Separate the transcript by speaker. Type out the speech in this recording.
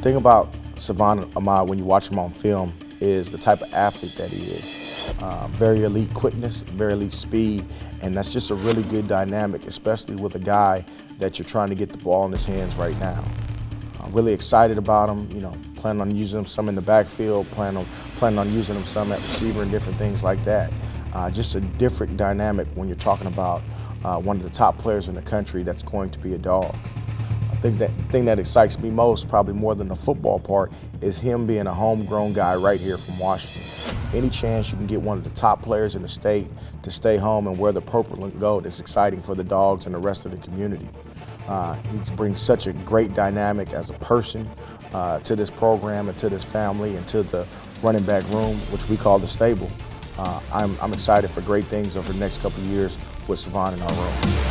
Speaker 1: The thing about Salvon Ahmed, when you watch him on film, is the type of athlete that he is. Uh, very elite quickness, very elite speed, and that's just a really good dynamic, especially with a guy that you're trying to get the ball in his hands right now. I'm really excited about him. You know, planning on using him some in the backfield, planning on planning on using him some at receiver and different things like that. Uh, just a different dynamic when you're talking about uh, one of the top players in the country that's going to be a dog. Things that thing that excites me most, probably more than the football part, is him being a homegrown guy right here from Washington. Any chance you can get one of the top players in the state to stay home and wear the purple and gold is exciting for the Dawgs and the rest of the community. Uh, he brings such a great dynamic as a person uh, to this program and to this family and to the running back room, which we call the stable. Uh, I'm, I'm excited for great things over the next couple years with Salvon in our room.